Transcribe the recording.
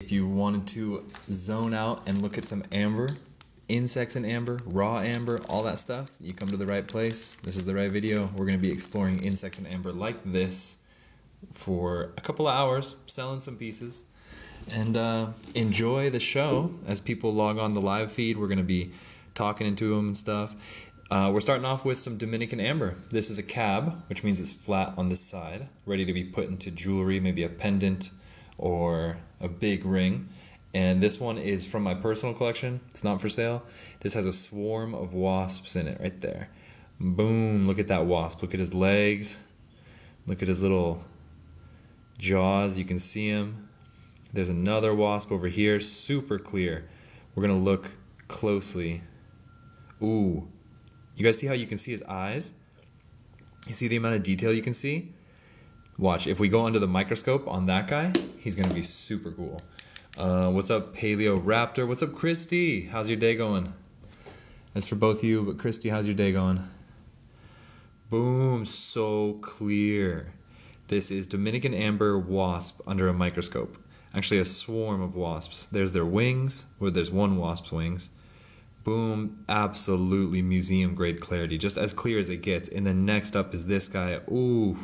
If you wanted to zone out and look at some amber, insects in amber, raw amber, all that stuff, you come to the right place. This is the right video. We're going to be exploring insects in amber like this for a couple of hours, selling some pieces. And uh, enjoy the show as people log on the live feed. We're going to be talking into them and stuff. Uh, we're starting off with some Dominican amber. This is a cab, which means it's flat on this side, ready to be put into jewelry, maybe a pendant or a big ring. And this one is from my personal collection. It's not for sale. This has a swarm of wasps in it right there. Boom, look at that wasp. Look at his legs. Look at his little jaws. You can see him. There's another wasp over here, super clear. We're gonna look closely. Ooh, you guys see how you can see his eyes? You see the amount of detail you can see? Watch, if we go under the microscope on that guy, he's gonna be super cool. Uh, what's up, Paleo Raptor? What's up, Christy? How's your day going? That's for both of you, but Christy, how's your day going? Boom, so clear. This is Dominican amber wasp under a microscope actually a swarm of wasps. There's their wings, where there's one wasp's wings. Boom, absolutely museum grade clarity, just as clear as it gets. And then next up is this guy. Ooh,